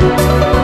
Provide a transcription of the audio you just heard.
Música